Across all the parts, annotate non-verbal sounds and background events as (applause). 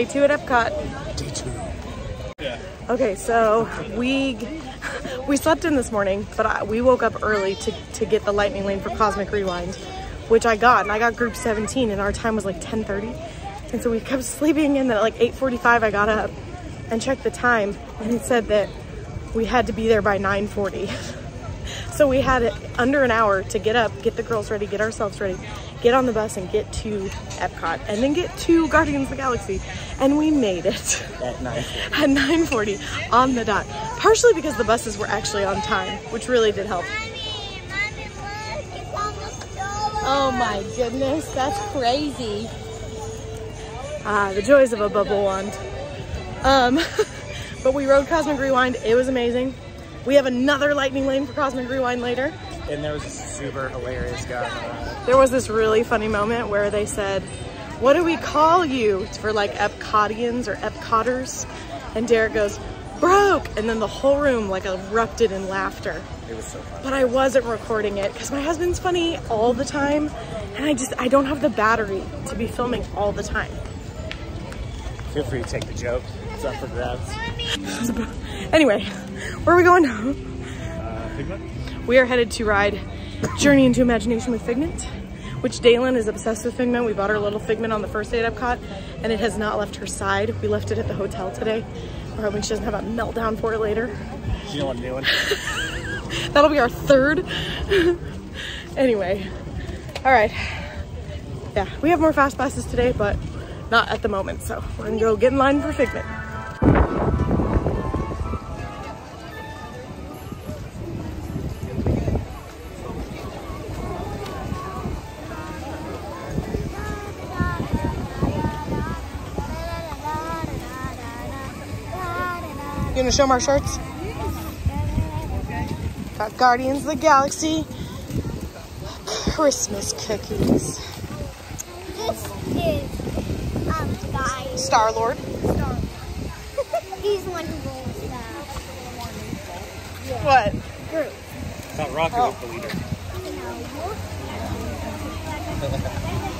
Day two at Epcot. Day two. Okay, so we (laughs) we slept in this morning, but I, we woke up early to, to get the lightning lane for Cosmic Rewind, which I got, and I got group 17, and our time was like 10:30, and so we kept (laughs) sleeping, and then at like 8:45 I got up and checked the time, and it said that we had to be there by 9:40. (laughs) So we had under an hour to get up, get the girls ready, get ourselves ready, get on the bus and get to Epcot and then get to Guardians of the Galaxy. And we made it At night. (laughs) at 9.40 on the dot. Partially because the buses were actually on time, which really did help. Oh my goodness, that's crazy. Ah, the joys of a bubble wand. Um, (laughs) but we rode Cosmic Rewind. It was amazing. We have another lightning lane for Cosmic Rewind later. And there was a super hilarious guy. There was this really funny moment where they said, what do we call you? It's for like Epcotians or Epcoters. And Derek goes, broke. And then the whole room like erupted in laughter. It was so fun. But I wasn't recording it because my husband's funny all the time. And I just, I don't have the battery to be filming all the time. Feel free to take the joke. It's up for grabs. (laughs) Anyway, where are we going now? Uh, Figment? We are headed to ride Journey into Imagination with Figment, which Dalen is obsessed with Figment. We bought her little Figment on the first day at Epcot, and it has not left her side. We left it at the hotel today. We're hoping she doesn't have a meltdown for it later. You know what? That'll be our third. anyway, all right. Yeah, we have more fast passes today, but not at the moment. So we're gonna go get in line for Figment. Gonna show them our shirts? Got Guardians of the Galaxy Christmas cookies. This is um guy Star Lord. Star. (laughs) He's the one who rolls the What? group. I thought Rocky Oh. was the leader. (laughs)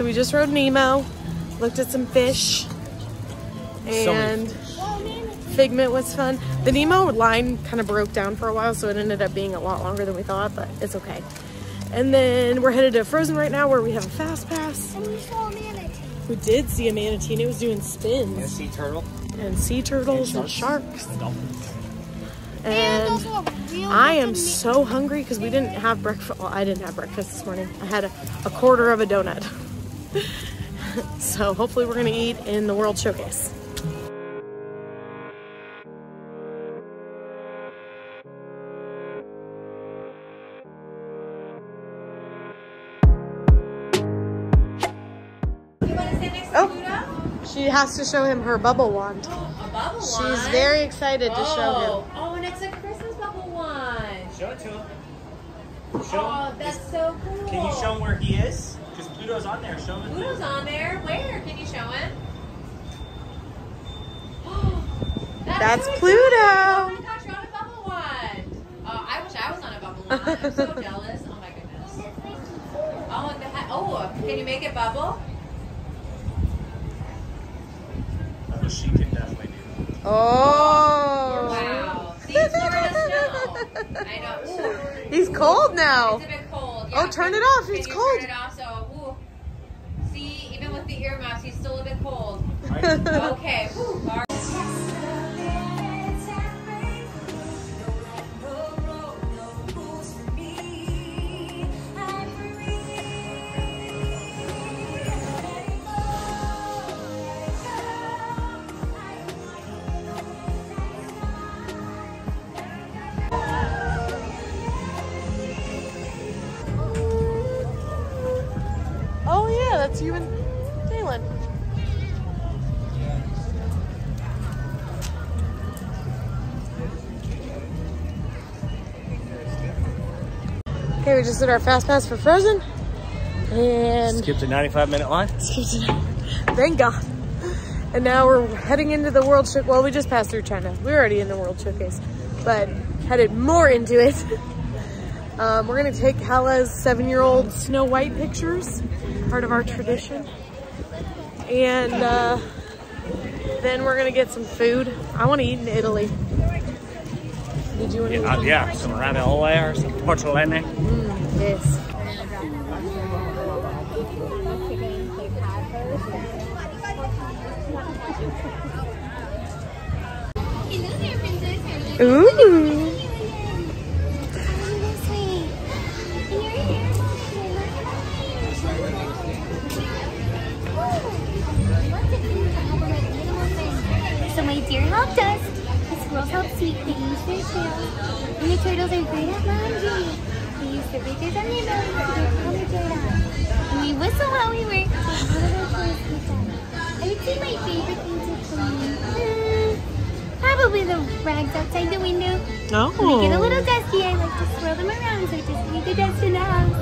so we just rode Nemo, looked at some fish, and Figment was fun. The Nemo line kind of broke down for a while, so it ended up being a lot longer than we thought, but it's okay. And then we're headed to Frozen right now where we have a fast pass. And we saw a manatee. We did see a manatee and it was doing spins. And a sea turtle. and sea turtles and And sharks. And dolphins. And also a real I am so hungry because we didn't have breakfast. Well, I didn't have breakfast this morning. I had a, a quarter of a donut. (laughs) (laughs) so hopefully we're gonna eat in the World Showcase. Oh, she has to show him her bubble wand. Oh, a bubble She's wand? very excited to show oh. him. Oh, and it's a Christmas bubble wand. Show it to him. Show Oh, him. that's so cool. Can you show him where he is? Because Pluto's on there. Show him. Pluto's on there. Where? Can you show him? (gasps) That's so Pluto. exciting. Oh my gosh, you're on a bubble wand. Oh, I wish I was on a bubble wand. I'm so (laughs) jealous. Oh my goodness. Oh, the he- oh, can you make it bubble? she can definitely do. Oh. Wow. See, Florida snow. I know. (laughs) Ooh, He's cold now. it's a bit cold. Oh, turn it off. Can It's you cold. (laughs) Okay. We just did our fast pass for Frozen. And Skipped a 95 minute line. thank (laughs) God. And now we're heading into the World Showcase. Well, we just passed through China. We were already in the World Showcase, but headed more into it. (laughs) Um, we're gonna take Hala's seven-year-old Snow White pictures, part of our tradition. And uh, then we're gonna get some food. I wanna eat in Italy. Did you wanna Yeah, uh, yeah, some ravioli or some tortellini. Yes. Ooh. So my deer helped us. The squirrels help sweep. Use their tails. And the turtles are great at laundry. They use their beakers on their bellies to get color dried on. And we whistle while we work. So one of our chores is done. I would say my favorite thing to clean. hmm, Probably the rags outside the window. When they get a little dusty, I like to swirl them around so it doesn't leave the dust in the house.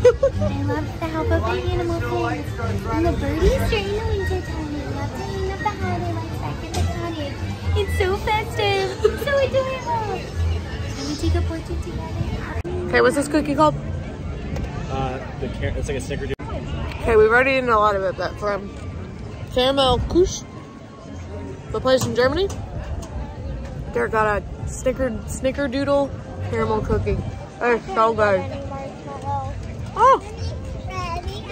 I love the help of the animal friends. And the birdies during the winter time. I love to hang up the holiday lights back at the cottage. It's so festive. So adorable. Can we take a portrait together? Okay, what's this cookie called? Uh, the car- it's like a snickerdoodle. Okay, we've already eaten a lot of it, but from Karamell-Küche, the place in Germany, Derek got a snicker snickerdoodle caramel cookie. It's so good. Oh,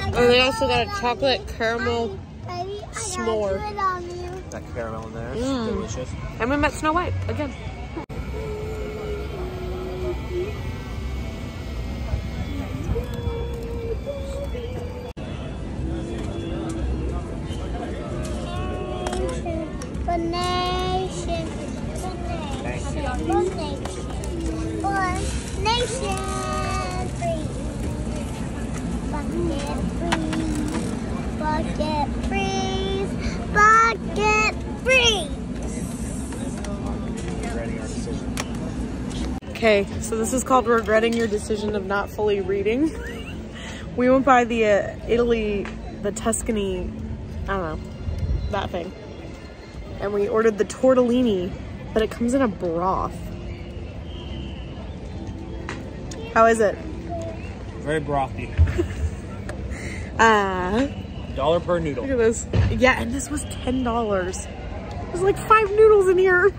and they also got a chocolate caramel, s'more. That caramel in there. It's Mm. delicious. and we met Snow White again. Bucket bucket bucket. Okay, so this is called regretting your decision of not fully reading. we went by the uh, Italy, the Tuscany, I don't know, that thing. And we ordered the tortellini, but it comes in a broth. How is it? Very brothy. Ah, (laughs) Dollar per noodle. look at this. Yeah, and this was $10. There's like five noodles in here.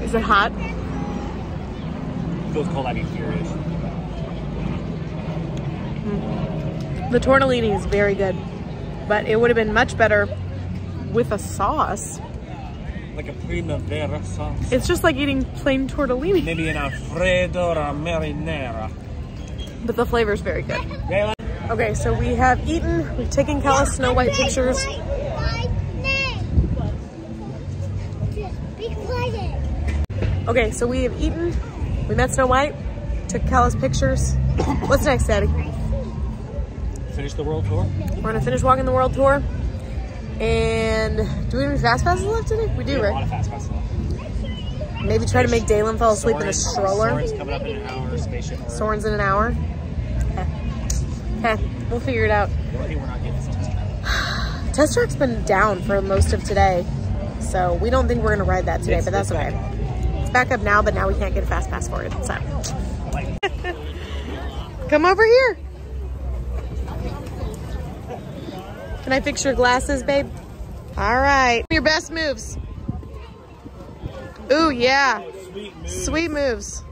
Is it hot? Feels cold. I'd be furious. The tortellini is very good, but it would have been much better with a sauce. Like a primavera sauce. It's just like eating plain tortellini, Maybe an Alfredo or a marinara. but the flavor is very good. Okay, so we have eaten, we've taken Kala's Snow White pictures. My name. Just be quiet. Okay, so we have eaten, we met Snow White, took Kala's pictures. (coughs) What's next, Daddy? Finish the world tour? We're gonna finish walking the world tour. And do we have any fast passes left today? We do, We have a lot right? fast passes left. Maybe try to make Dalen fall asleep in a stroller. Soarin's coming up in an hour. Spaceship. Soarin's in an hour. We'll figure it out. The only thing we're not getting is test track's (sighs) been down for most of today, so we don't think we're gonna ride that today, It's- but that's okay. back It's back up now, but now we can't get a fast pass for it. So (laughs) come over here. Can I fix your glasses, babe? All right. Your best moves. Ooh, yeah. Sweet move. Sweet moves.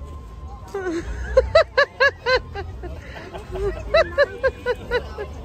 (laughs)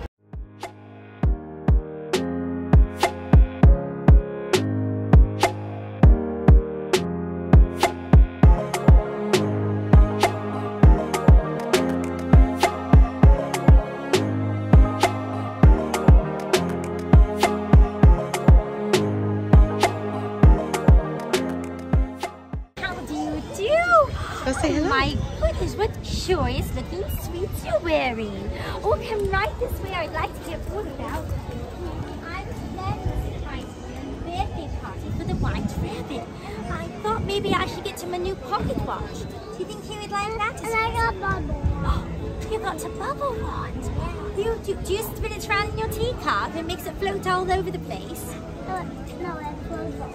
you, do, do you spin it around in your teacup and makes it float all over the place? No, no, I float up.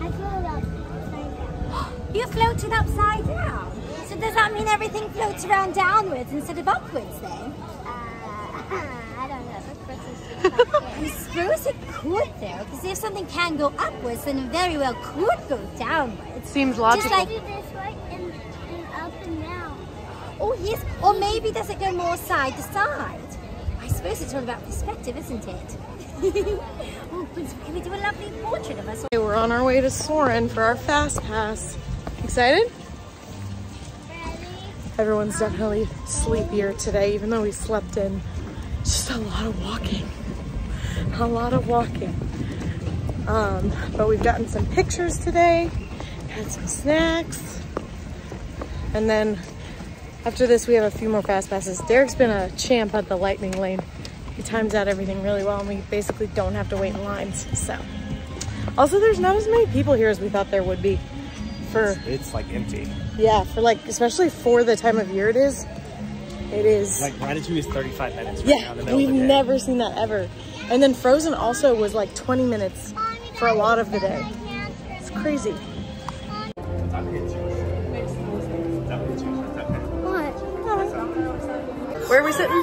I float up. (gasps) You floated upside down. So does that mean everything floats around downwards instead of upwards then? Uh, (laughs) I don't know. Of course it's I suppose it could though, because if something can go upwards, then it very well could go downwards. Seems logical. Just logical. like, this way and, and up and down. oh yes, or maybe does it go more side to side? Suppose it's all about perspective, isn't it? (laughs) oh, can we do a lovely portrait of us? Okay, we're on our way to Soarin' for our fast pass. Excited? Everyone's definitely sleepier today, even though we slept in. Just a lot of walking. A lot of walking. Um, but we've gotten some pictures today, had some snacks, and then after this we have a few more fast passes. Derek's been a champ at the lightning lane. He times out everything really well and we basically don't have to wait in lines, so. Also, there's not as many people here as we thought there would be for, It's like empty. yeah, for like, especially for the time of year it is. It is. Like Ratatouille is 35 minutes right now Yeah, the middle we've of the day. never seen that ever. And then Frozen also was like 20 minutes for a lot of the day. It's crazy. Where are we sitting?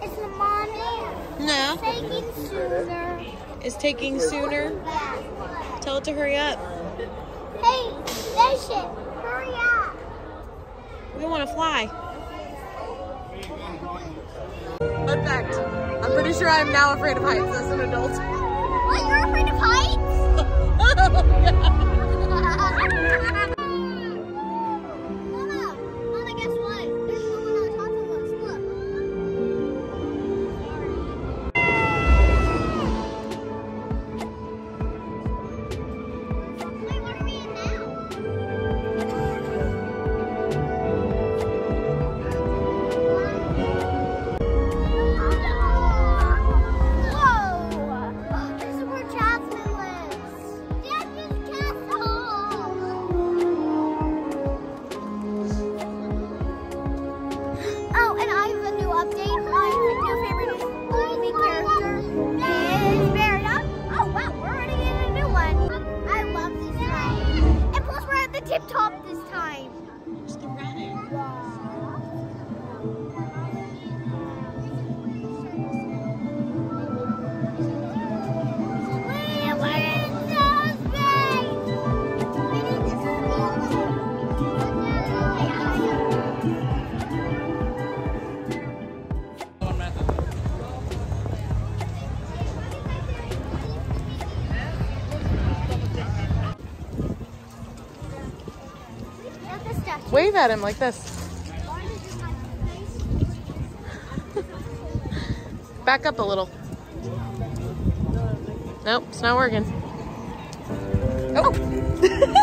It's No. taking sooner. Is taking sooner. Tell it to hurry up. Hey, station, hurry up. We want to fly. Fun fact. I'm pretty sure I'm now afraid of heights as an adult. What, you're afraid of heights? Mama, (laughs) Wave at him like this. Back up a little. Nope, it's not working. Oh! (laughs)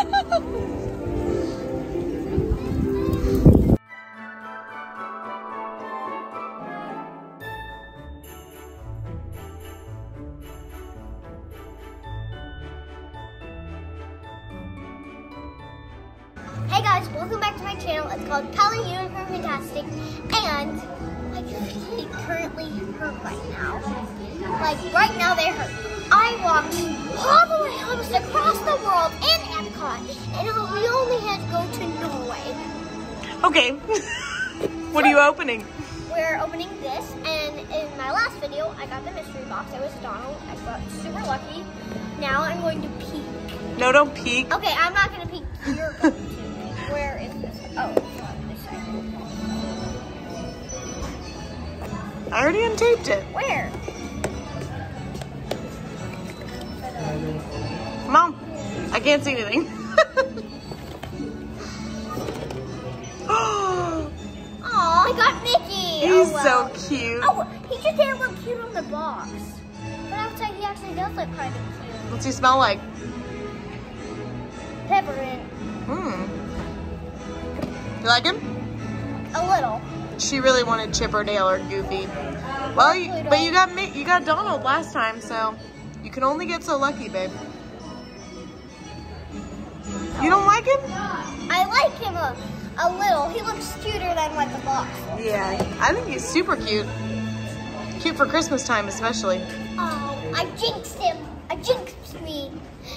Okay. (laughs) what are you opening? we're opening this, and in my last video, I got the mystery box. It was Donald. I got super lucky. Now I'm going to peek. No, don't peek. Okay, I'm not going to peek. You're going to peek. Where is this? Oh, it's on this side. I already untaped it. Where? Mom, I can't see anything. (laughs) (gasps) Oh, I got Mickey. He's oh, well. so cute. Oh, he just didn't look cute on the box. But outside, he actually does look kind of cute. What's he smell like? Peppermint. Hmm. You like him? A little. She really wanted Chip or Dale or Goofy. Well, you, but you got me. You got Donald last time, so you can only get so lucky, babe. You don't like him? I like him a, little. He looks cuter than what the box looks. Yeah, I think he's super cute. Cute for Christmas time, especially. Oh, I jinxed him. I jinxed me.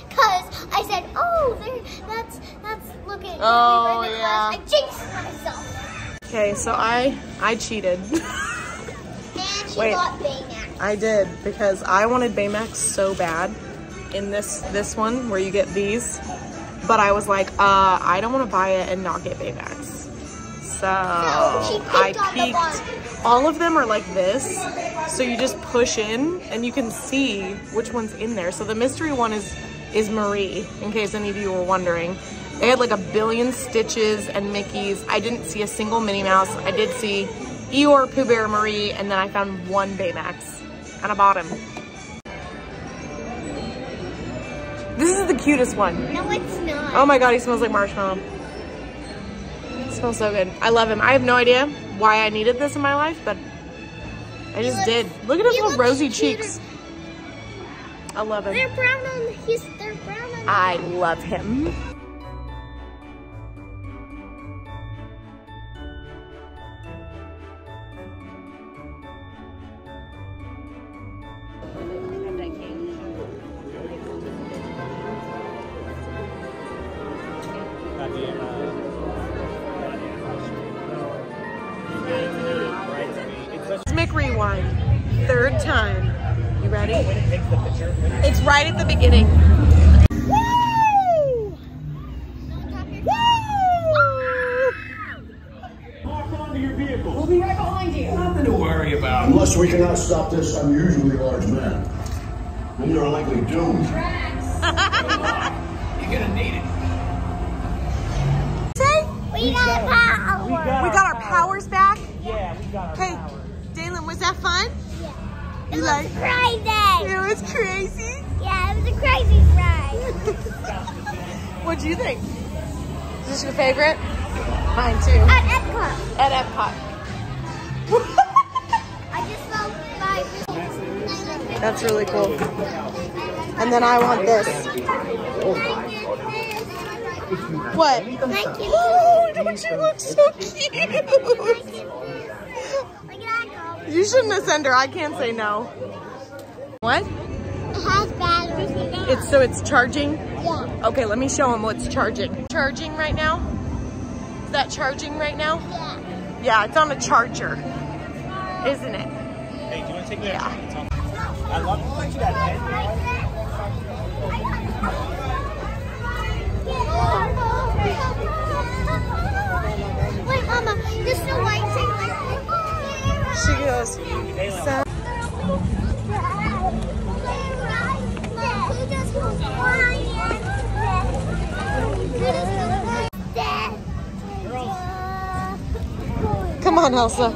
Cause I said, oh, there, that's that's looking. Oh, yeah. class. I jinxed myself. Okay, so I I cheated. (laughs) Wait. I did because I wanted Baymax so bad in this this one where you get these, but I was like, uh, I don't want to buy it and not get Baymax. So she I peeked on the peeked. box. All of them are like this, so you just push in and you can see which one's in there. So the mystery one is is Marie, in case any of you were wondering. They had like a billion Stitches and Mickeys. I didn't see a single Minnie Mouse. I did see Eeyore, Pooh Bear, Marie, and then I found one Baymax, and I bought him. This is the cutest one. No, it's not. Oh my god, he smells like marshmallow. It smells so good. I love him. I have no idea why I needed this in my life, but I just looks- did. Look at his little rosy cuter. cheeks. I love him. They're brown on. He's they're brown on. I love him. Then you're likely doomed. (laughs) You're gonna need it. We got power. We got our powers back. Yeah, we got our Hey, power. Dalen, was that fun? It You was like? crazy. It was crazy. Yeah, it was a crazy ride. (laughs) What'd you think? Is this your favorite? Mine too. At Epcot. At Epcot. (laughs) That's really cool. And then I want this. What? Thank you. Oh, don't you look so cute? Look at that You shouldn't have sent her. I can't say no. What? It has batteries. It's so it's charging. Yeah. Okay, let me show him what's charging. Charging right now? Is that charging right now? Yeah. Yeah, it's on a charger, isn't it? Hey, do you want to take me Yeah. On, Elsa.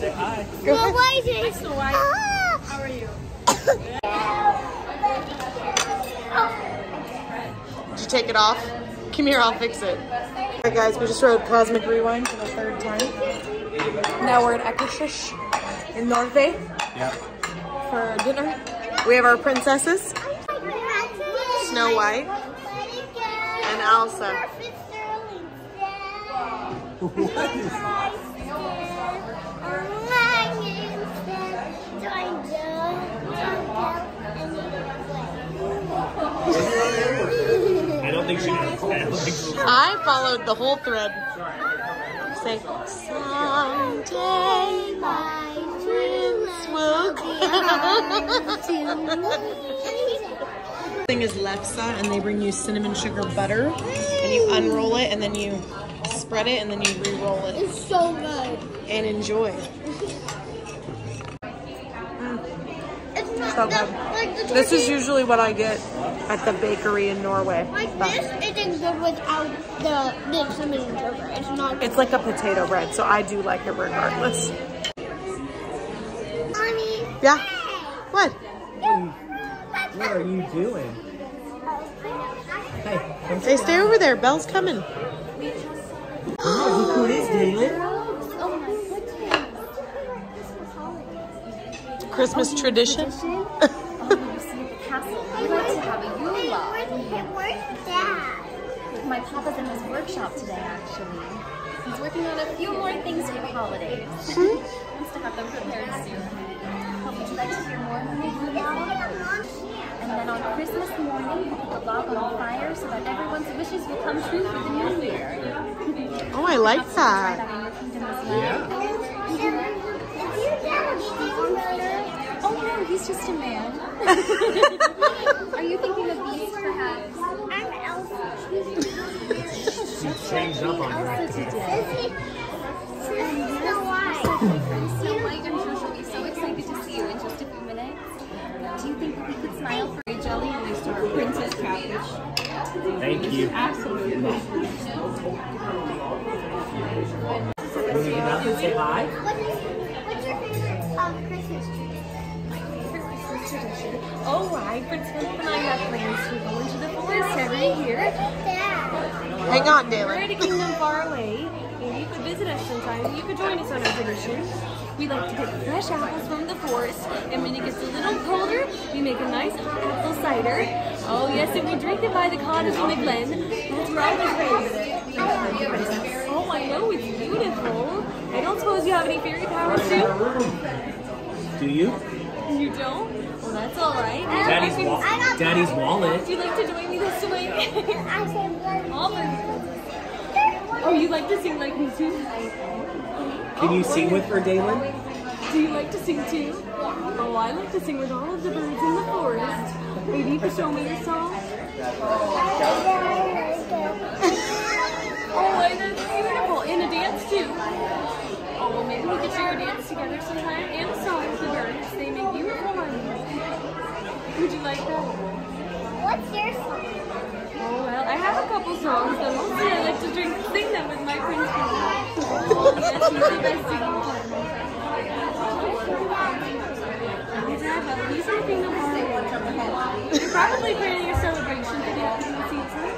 Say hi. Go Well, ahead. why is it so white? Ah! How are you? Did you take it off? Come here, I'll fix it. Alright guys, we just rode Cosmic Rewind for the third time. Now we're at Akershus in Norway Yep. for dinner. We have our princesses, Snow White and Elsa. I don't think she. I don't think she. I followed the whole thread. Say, someday my dreams will come. Thing is lefse, and they bring you cinnamon sugar butter, and you unroll it, and then you spread it, and then you re-roll it, It's so good. and enjoy. It's not So the, good. like This is usually what I get at the bakery in Norway. like but this isn't good without the the cinnamon sugar. It's not. It's like a potato bread, so I do like it regardless. Mommy. Yeah. What? What are you doing? Hey, come They stay over there. Belle's coming. Look who it is, Dalen. Oh my goodness. Christmas oh, tradition. Oh, you see at the castle. We like to have a Yule log. Where's Dad? My papa's in his workshop today, actually. He's working on a few more things for the holidays. Hmm? Wants to have them prepared soon. But would you like to hear more about the Yule log? And then on Christmas morning, we'll put the log on fire so that everyone's wishes will come true for the new year. Oh, I like that. that in your kingdom as well. Oh no, he's just a man. (laughs) Are you thinking of beast, perhaps? I'm Elsa. She changed up on you. Elsa today. Do you think that we could smile for a jelly and next to our princess cabbage? Thank you. Absolutely. Will you get up and say hi? What is, what's your favorite um, Christmas tradition? Oh, right. Princess and I have plans to go into the forest every year. Hang on, We're at a kingdom far away, and you could visit us sometime. You could join us on our tradition. We like to pick fresh apples from the forest, and when it gets a little colder, we make a nice hot apple cider. Oh yes, and we drink it by the cottage in the glen. That's where I was raised. Oh, I know, it's beautiful. I don't suppose you have any fairy powers too? Do you? You don't? Well, that's all right. Daddy's, I can- wa- Daddy's wallet. Would you like to join me this way? I said blood. (laughs) Almond. Oh, you like to sing like me too? Can you oh, sing with her, Dalen? Do you like to sing too? Oh, I like to sing with all of the birds in the forest. Maybe you could show me your song? Oh, and that's beautiful. And a dance too. Oh, well, maybe we could share a dance together sometime and a song with the birds. They make beautiful harmonies. Would you like that? What's your song? I couple songs, but mostly I like to drink, sing them with my friends. Oh, yes, he's the best singing partner. Dad, well, he's making the hard You're probably planning a celebration for the afternoon season.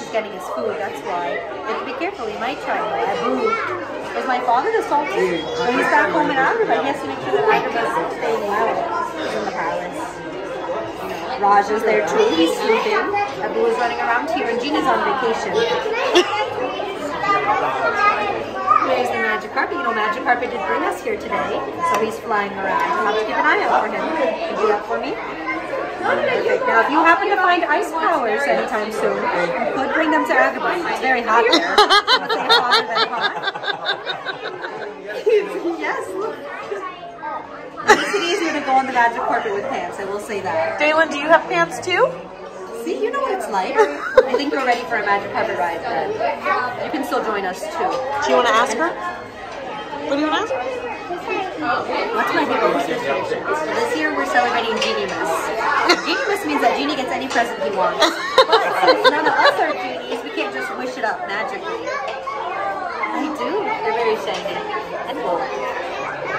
He's getting his food, that's why. But be careful, he might try to Abu. Was my father the sultan? When he's back home in Agrabah, he has to make sure that Agrabah's staying well in the palace. Rajah's there too, he's sleeping. Abu is running around here, and Genie's on vacation. There's the magic carpet. You know, magic carpet did bring us here today, so he's flying around. You'll have to keep an eye out for him. Can you do that for me? Perfect. Now, if you happen to find ice powers anytime soon, you could bring them to Agrabah. It's very hot there. Wanna say hotter hot? yes, look. Makes it easier to go on the magic carpet with pants, I will say that. Dalen, do you have pants too? See, you know what it's like. I think you're ready for a magic carpet ride then. You can still join us too. Do you want to ask her? What do you want to ask her? What's my favorite Christmas tradition? So this year we're celebrating Genie-mas. Genie-mas means that Genie gets any present he wants. But since none of us are genies, we can't just wish it up magically. I do. They're very shiny and gold.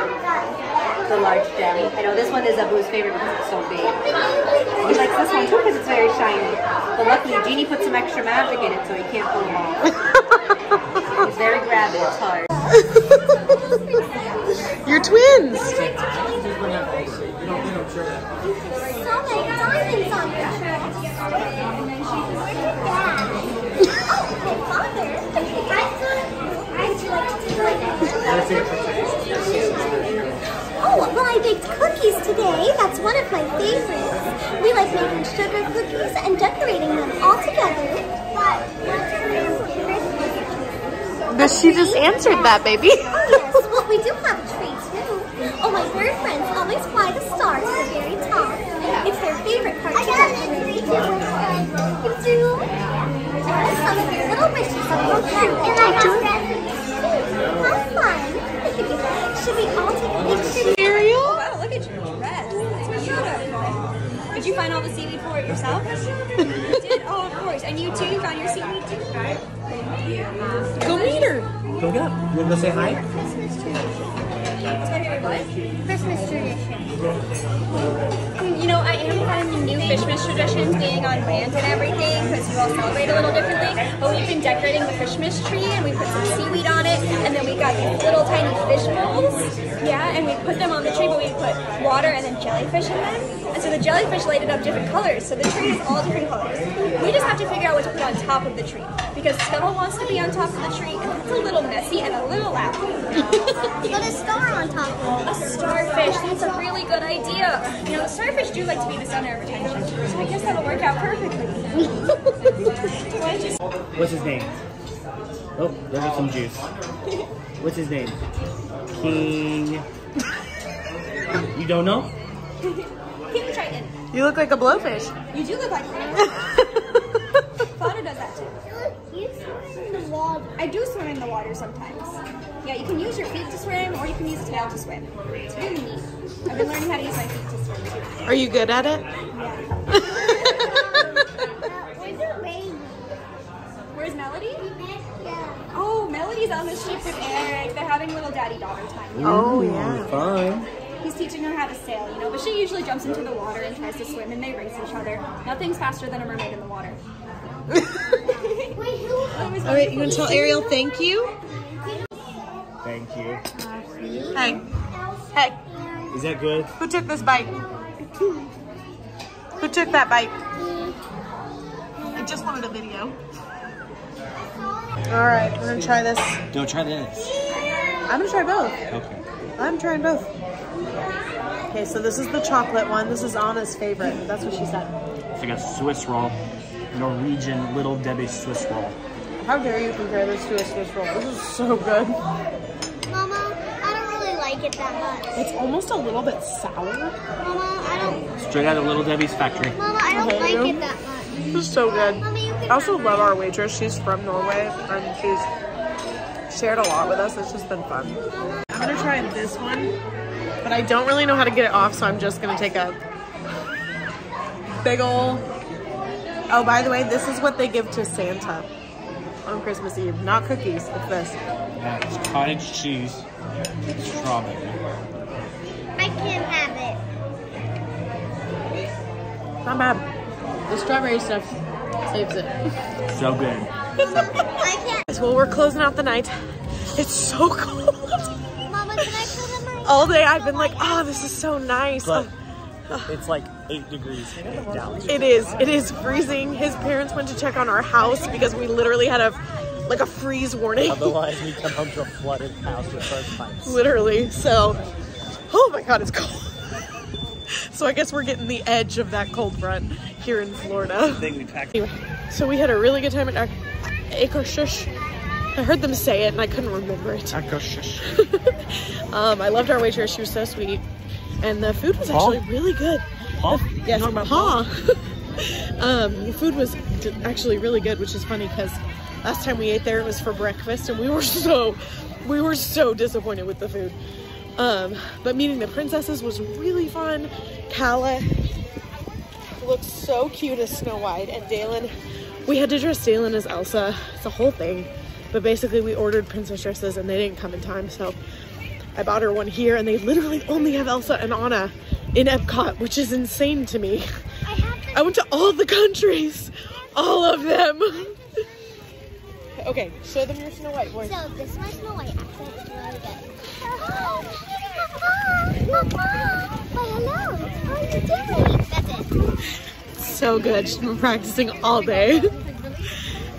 The large gem. I know this one is Abu's favorite because it's so big. He likes this one too because it's very shiny. But luckily, Genie put some extra magic in it so he can't pull them off. He's very grabby. It's hard. (laughs) You're twins. So many diamonds on your dress. Where's your dad? Oh, my father. I thought I'd like to do it. Oh, well, I baked cookies today. That's one of my favorites. We like making sugar cookies and decorating them all together. But what's your favorite But she just answered that, baby. (laughs) Oh yes, well we do have a tree too. Oh, my bird friends always fly the star to the very top. It's their favorite part to decorate. You do? And some of your little wishes will come true. And I got yourself? (laughs) you did? Oh, of course. And you too? You found your seaweed too? Go meet her. Go get up. You wanna go say hi? It's my favorite what? Christmas tradition. You know, I am finding new Fishmas traditions being on land and everything because you all celebrate a little differently. But we've been decorating the Fishmas tree and we put some seaweed on it and then we got these little tiny fish bowls. Yeah, and we put them on the tree, but we put water and then jellyfish in them. And so the jellyfish lighted up different colors. So the tree is all different colors. We just have to figure out what to put on top of the tree because Scuttle wants to be on top of the tree and that's a little messy and a little loud. (laughs) Put a star on top of A starfish, that's a really good idea. You know, starfish do like to be the center of attention, so I guess that'll work out perfectly. What's his name? Oh, there's some juice. What's his name? King. You don't know? King Triton. You look like a blowfish. You do look like one. (laughs) Fana does that too. You swim in the water. I do swim in the water sometimes. Yeah, you can use your feet to swim or you can use a tail to swim. It's really neat. I've been learning how to use my feet to swim too. Are you good at it? Where's your baby? Where's Melody? Yeah. Oh, Melody's on the ship with Eric. They're having little daddy daughter time. Oh, yeah. Fun. He's teaching her how to sail, you know, but she usually jumps into the water and tries to swim and they race each other. Nothing's faster than a mermaid in the water. (laughs) Wait, who? All right, you want to tell Ariel thank you? Thank you. Hey. Hey. Is that good? Who took this bite? Who took that bite? I just wanted a video. All right, we're gonna try this. Don't try this. I'm gonna try both. Okay. I'm trying both. Okay, so this is the chocolate one. This is Anna's favorite. That's what she said. It's like a Swiss roll. Norwegian Little Debbie Swiss roll. How dare you compare this to a Swiss roll? This is so good. Mama, I don't really like it that much. It's almost a little bit sour. Mama, I don't. Straight out of Little Debbie's factory. Mama, I don't Okay, like you? it that much. This is so good. Mommy, you I also love our waitress. She's from Norway and she's shared a lot with us. It's just been fun. I'm gonna try this one, but I don't really know how to get it off, so I'm just gonna take a big ol' Oh, by the way, this is what they give to Santa on Christmas Eve. Not cookies, it's this. Yeah, it's cottage cheese, strawberry. I can't have it. Not bad. The strawberry stuff saves it. So good. it. I can't. Well, we're closing out the night. It's so (laughs) cold. Mama, can I put them on? All day I've been like, oh, this is so nice. But it's like eight degrees down. It is. It is freezing. His parents went to check on our house because we literally had a like a freeze warning. Otherwise, we come home to a flooded house with burst pipes. literally. So, oh my god, it's cold. (laughs) so I guess we're getting the edge of that cold front here in Florida. Then we packed. Anyway, so we had a really good time at Akershus. I heard them say it and I couldn't remember it. (laughs) um, I loved our waitress. She was so sweet. And the food was Paul? actually really good. Paul? Yes, You talking about Pa. (laughs) um, the food was d- actually really good, which is funny because last time we ate there it was for breakfast, and we were (laughs) so we were so disappointed with the food. Um, but meeting the princesses was really fun. Kala looked so cute as Snow White, and Dalen. We had to dress Dalen as Elsa. It's a whole thing. But basically, we ordered princess dresses, and they didn't come in time, so I bought her one here, and they literally only have Elsa and Anna in Epcot, which is insane to me. I. I went to all the countries, all of them. (laughs) okay, show them your Snow White voice. So this is my Snow White accent. It's really good. Oh, Mama. Oh, hello. How are you doing? That's it. So good. She's been practicing all day.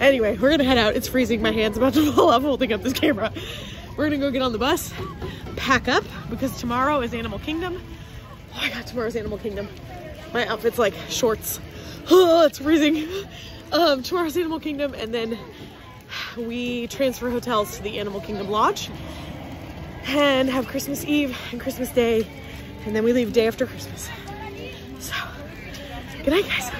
anyway, we're gonna head out. It's freezing. My hand's about to (laughs) fall off holding up this camera. We're gonna go get on the bus, pack up because tomorrow is Animal Kingdom. Oh my god, tomorrow's Animal Kingdom. My outfit's like shorts. Oh, (sighs) it's freezing. Um, tomorrow's Animal Kingdom, and then we transfer hotels to the Animal Kingdom Lodge and have Christmas Eve and Christmas Day, and then we leave day after Christmas. So, good night, guys.